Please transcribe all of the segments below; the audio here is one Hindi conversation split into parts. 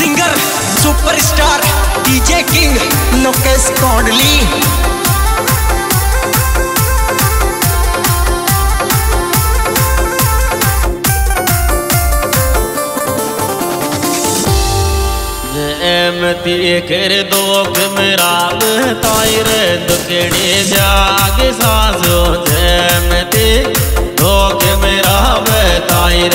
Singer superstar DJ king Lokesh Kodli कर दोख मेरा तायर दुकड़ी जाग सासो। जैमती दोख मेरा तायर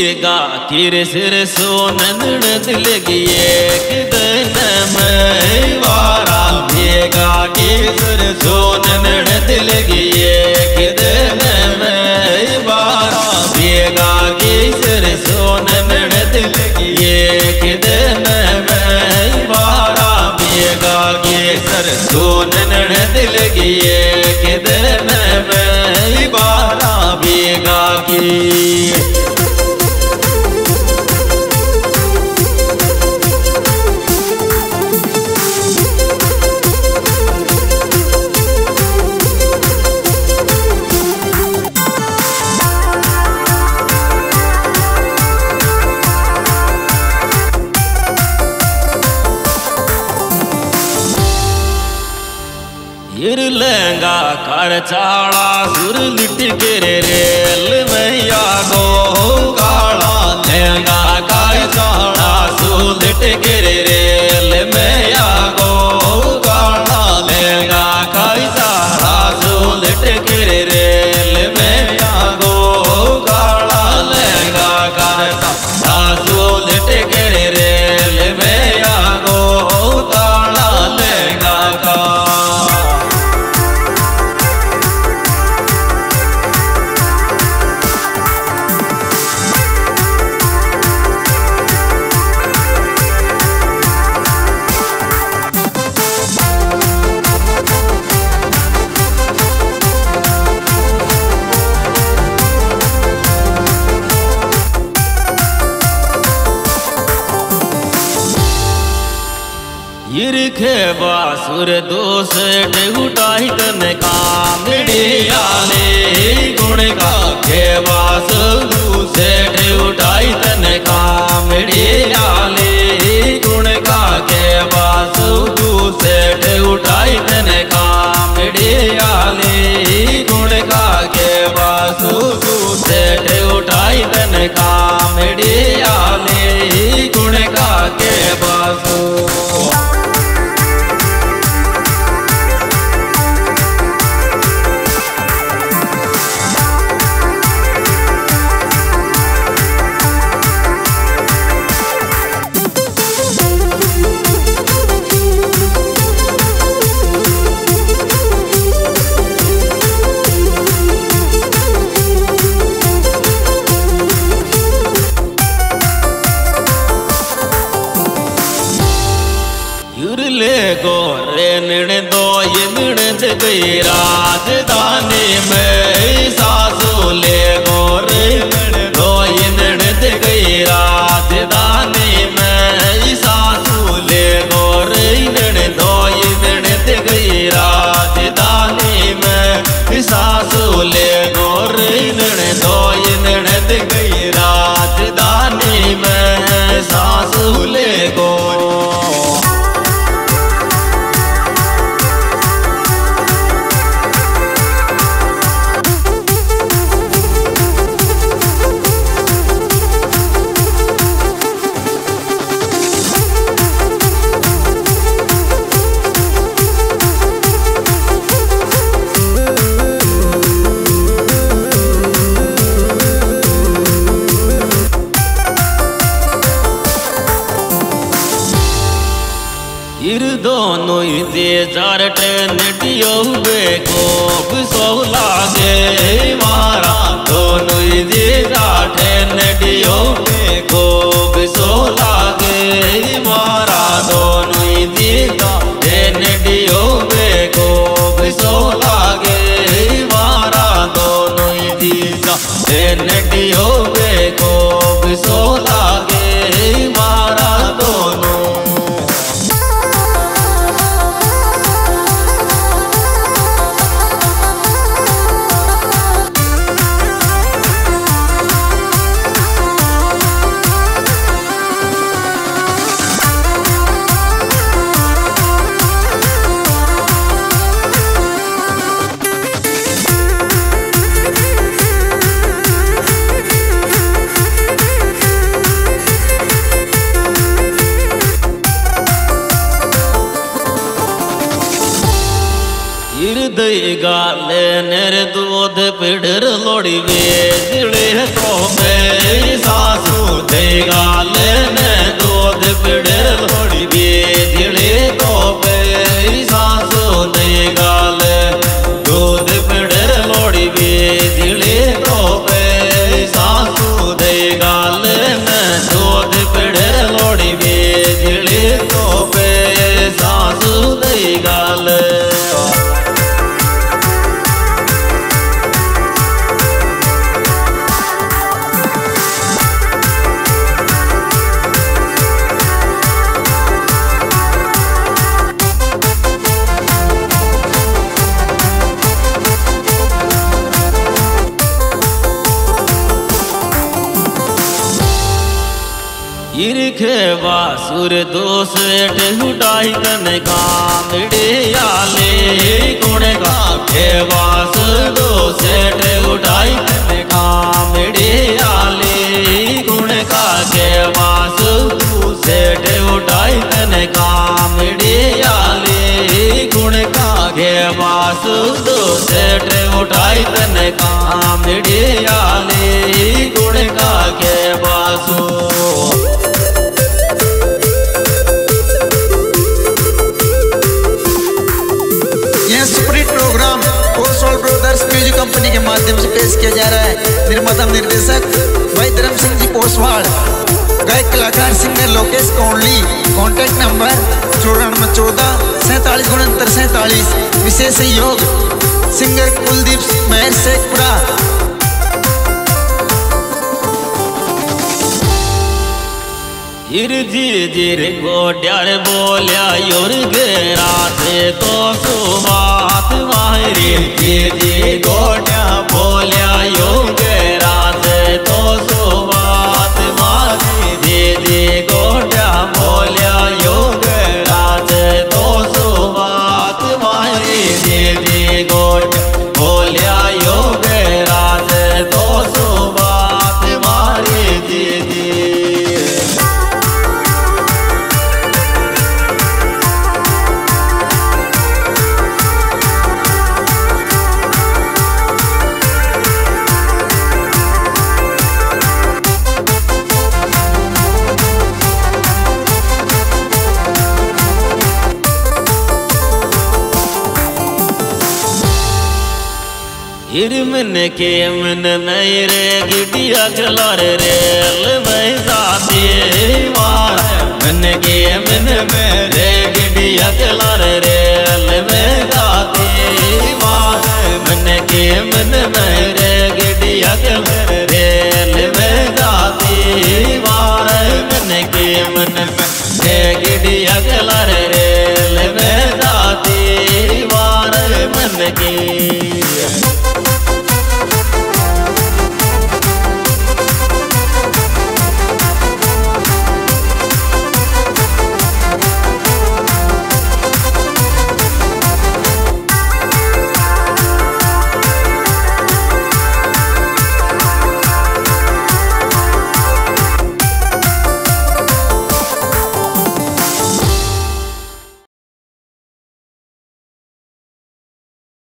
गिरबीगा किर सिर सोनन दिल गिए किदन में वारा भेगा के सिर सोनन दिल गिए किदन में वारा भेगा के सिर सोनन दिल गिए किदन में वारा भेगा के सर सोनन दिल गिए கரைச்சாளா சுருந்துட்டு கிரே ईरखे बासुर दोष उठाई तन कामड़ियाले गुण का खे बास दूसे उठाई तन कामड़ियाले तेरा दोनों दे ಹಿಡಿದೈಗಾಲೆ ನೆರೆದೋದ ಪಿಡರ್ ಲೊಡಿವೆ ತಿಳಿ ಸೋಮೆ ಸಾಸು ದೈಗಾಲೆ बासुर दोष उठाई तन कामड़े आले। गुण का वास दोष उठाई तन कामड़े आले। गुण का वास सेठ उठाई तन कामड़े आले। गुण का वास दोष उठाई तन कामड़े आले। गुण के वासु कंपनी के माध्यम से पेश किया जा रहा है। निर्माता निर्देशक भाई धर्म सिंह जी पोसवाड़। गायक कलाकार singer Lokesh Kaundli. Contact number चौरानवे चौदह सैतालीस उनहत्तर सैंतालीस। विशेष सहयोग सिंगर कुलदीप महेश शेखपुरा। हिरजी जिर गोड्यार बोलिया योर गेरा से तो सुबात मारी जी गोड्या बोलिया यो गेरा से तो सुबात मारी दीदी गोड्या बोलिया हिरमन के मन नहीं रे, गिटिया चला रे मार मन के मन में रे, गिटिया चला रे मार मन के मन में रे, गिटिया खलार